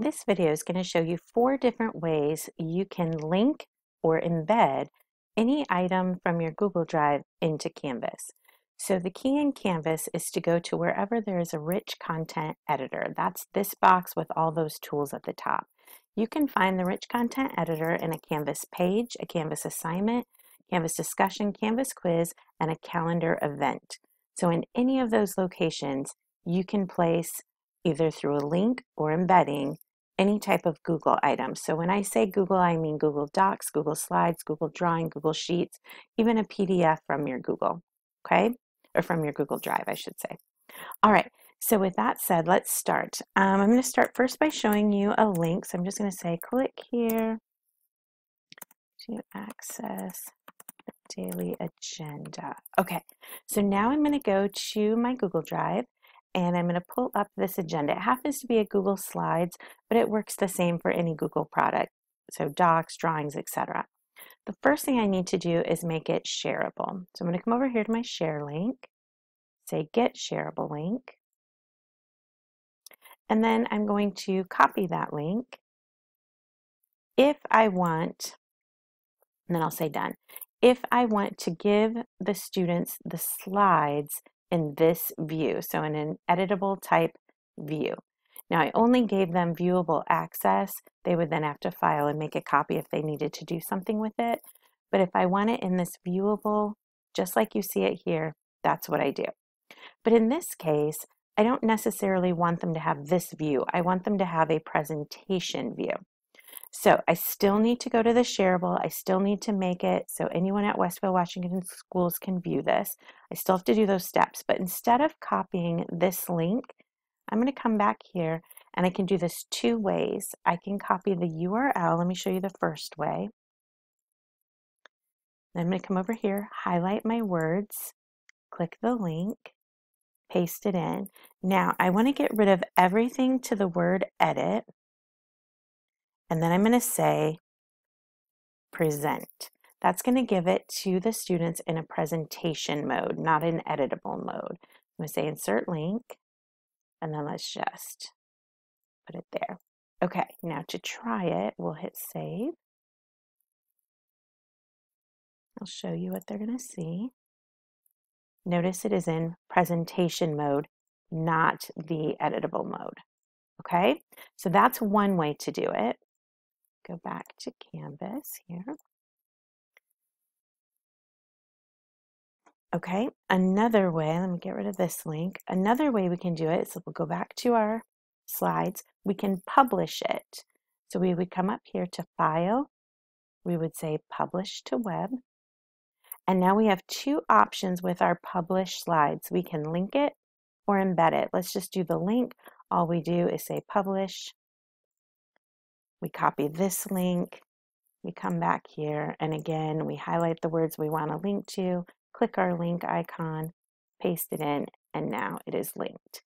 This video is going to show you four different ways you can link or embed any item from your Google Drive into Canvas. So the key in Canvas is to go to wherever there is a rich content editor. That's this box with all those tools at the top. You can find the rich content editor in a Canvas page, a Canvas assignment, Canvas discussion, Canvas quiz, and a calendar event. So in any of those locations, you can place either through a link or embedding any type of Google item. So when I say Google, I mean Google Docs, Google Slides, Google Drawing, Google Sheets, even a PDF from your Google, okay? Or from your Google Drive, I should say. All right, so with that said, let's start. Um, I'm going to start first by showing you a link. So I'm just going to say click here to access the daily agenda. Okay, so now I'm going to go to my Google Drive and I'm going to pull up this agenda. It happens to be a Google Slides, but it works the same for any Google product, so docs, drawings, etc. The first thing I need to do is make it shareable. So I'm going to come over here to my share link, say get shareable link, and then I'm going to copy that link. If I want, and then I'll say done. If I want to give the students the slides in this view, so in an editable type view. Now I only gave them viewable access. They would then have to file and make a copy if they needed to do something with it. But if I want it in this viewable, just like you see it here, that's what I do. But in this case, I don't necessarily want them to have this view. I want them to have a presentation view. So I still need to go to the shareable. I still need to make it so anyone at Westfield Washington Schools can view this. I still have to do those steps. But instead of copying this link, I'm going to come back here and I can do this two ways. I can copy the URL. Let me show you the first way. Then I'm going to come over here, highlight my words, click the link, paste it in. Now I want to get rid of everything to the word edit. And then I'm going to say present. That's going to give it to the students in a presentation mode, not an editable mode. I'm going to say insert link, and then let's just put it there. Okay, now to try it, we'll hit save. I'll show you what they're going to see. Notice it is in presentation mode, not the editable mode. Okay, so that's one way to do it go back to Canvas here. Okay, another way, let me get rid of this link. Another way we can do it is we'll go back to our slides. We can publish it. So we would come up here to File. We would say Publish to Web. And now we have two options with our published slides. We can link it or embed it. Let's just do the link. All we do is say Publish we copy this link, we come back here, and again, we highlight the words we want to link to, click our link icon, paste it in, and now it is linked.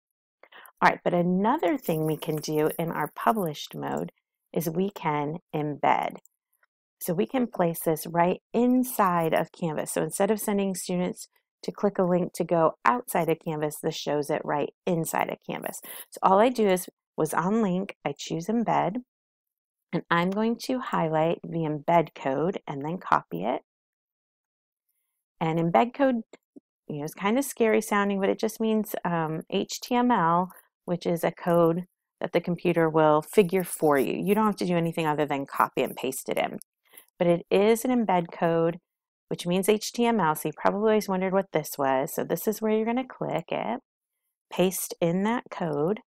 All right, but another thing we can do in our published mode is we can embed. So we can place this right inside of Canvas. So instead of sending students to click a link to go outside of Canvas, this shows it right inside of Canvas. So all I do is was on link, I choose embed, and I'm going to highlight the embed code and then copy it. And embed code you know, is kind of scary sounding, but it just means um, HTML, which is a code that the computer will figure for you. You don't have to do anything other than copy and paste it in. But it is an embed code, which means HTML. So you probably always wondered what this was. So this is where you're going to click it, paste in that code,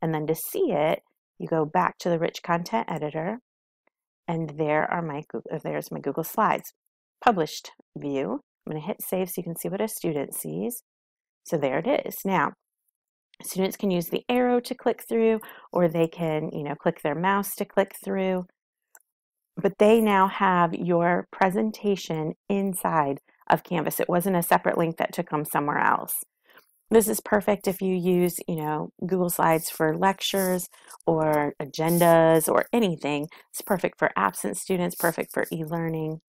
and then to see it, you go back to the rich content editor and there are my uh, there's my Google Slides published view. I'm going to hit save so you can see what a student sees. So there it is. Now, students can use the arrow to click through or they can, you know, click their mouse to click through. But they now have your presentation inside of Canvas. It wasn't a separate link that took them somewhere else. This is perfect if you use, you know, Google Slides for lectures or agendas or anything. It's perfect for absent students, perfect for e-learning.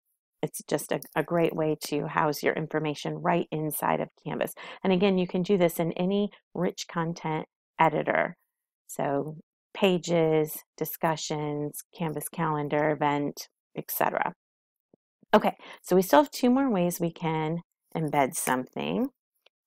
It's just a, a great way to house your information right inside of Canvas. And again, you can do this in any rich content editor. So pages, discussions, Canvas calendar, event, etc. Okay, so we still have two more ways we can embed something.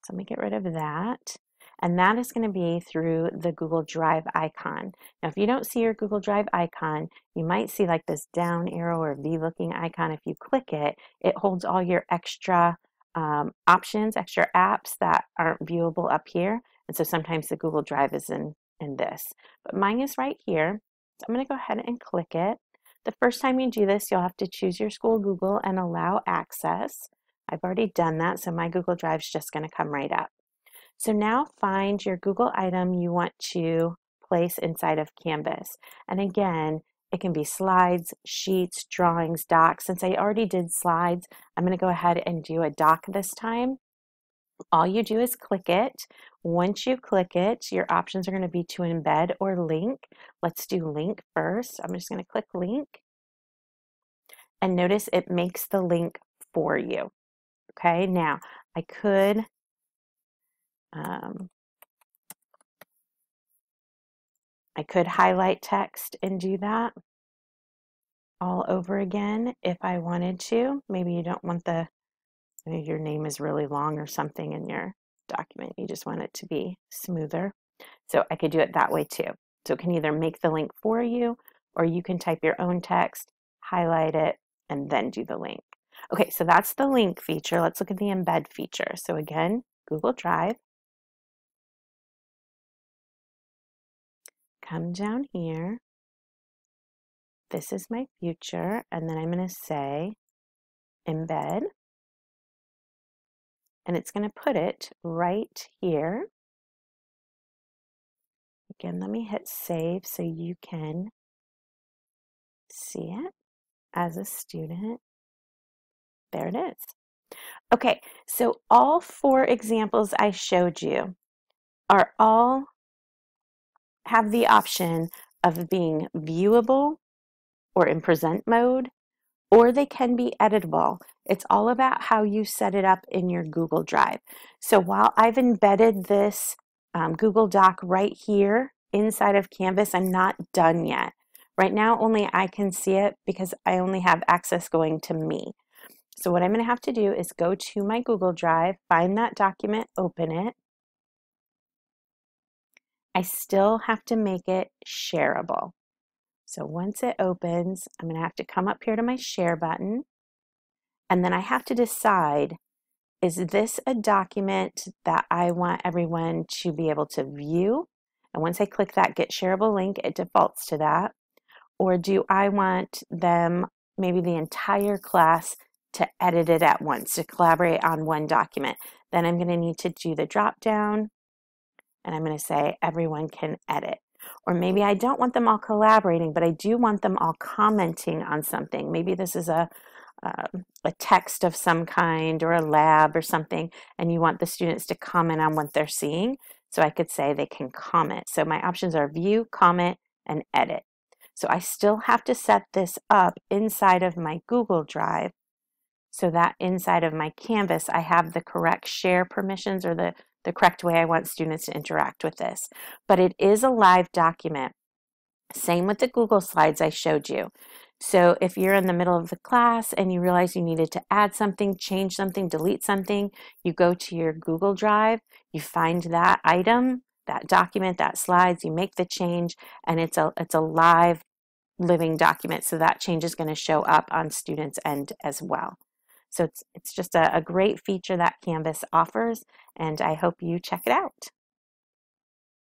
So let me get rid of that. And that is going to be through the Google Drive icon. Now, if you don't see your Google Drive icon, you might see like this down arrow or V looking icon. If you click it, it holds all your extra um, options, extra apps that aren't viewable up here. And so sometimes the Google Drive is in, in this. But mine is right here. So I'm going to go ahead and click it. The first time you do this, you'll have to choose your school Google and allow access. I've already done that, so my Google Drive is just going to come right up. So now find your Google item you want to place inside of Canvas. And again, it can be slides, sheets, drawings, docs. Since I already did slides, I'm going to go ahead and do a doc this time. All you do is click it. Once you click it, your options are going to be to embed or link. Let's do link first. I'm just going to click link. And notice it makes the link for you. Okay, now I could um, I could highlight text and do that all over again if I wanted to. Maybe you don't want the, your name is really long or something in your document. You just want it to be smoother. So I could do it that way too. So it can either make the link for you or you can type your own text, highlight it, and then do the link. Okay, so that's the link feature. Let's look at the embed feature. So again, Google Drive, come down here. This is my future, and then I'm going to say embed. And it's going to put it right here. Again, let me hit save so you can see it as a student. There it is. Okay, so all four examples I showed you are all have the option of being viewable or in present mode, or they can be editable. It's all about how you set it up in your Google Drive. So while I've embedded this um, Google Doc right here inside of Canvas, I'm not done yet. Right now, only I can see it because I only have access going to me. So what I'm going to have to do is go to my Google Drive, find that document, open it, I still have to make it shareable. So once it opens, I'm going to have to come up here to my share button. And then I have to decide, is this a document that I want everyone to be able to view? And once I click that get shareable link, it defaults to that. Or do I want them, maybe the entire class, to edit it at once, to collaborate on one document? Then I'm going to need to do the drop down and I'm going to say everyone can edit. Or maybe I don't want them all collaborating, but I do want them all commenting on something. Maybe this is a, uh, a text of some kind or a lab or something, and you want the students to comment on what they're seeing. So I could say they can comment. So my options are view, comment, and edit. So I still have to set this up inside of my Google Drive so that inside of my Canvas, I have the correct share permissions or the the correct way I want students to interact with this. But it is a live document. Same with the Google Slides I showed you. So if you're in the middle of the class and you realize you needed to add something, change something, delete something, you go to your Google Drive, you find that item, that document, that slides, you make the change, and it's a, it's a live living document. So that change is going to show up on students' end as well. So it's, it's just a, a great feature that Canvas offers, and I hope you check it out.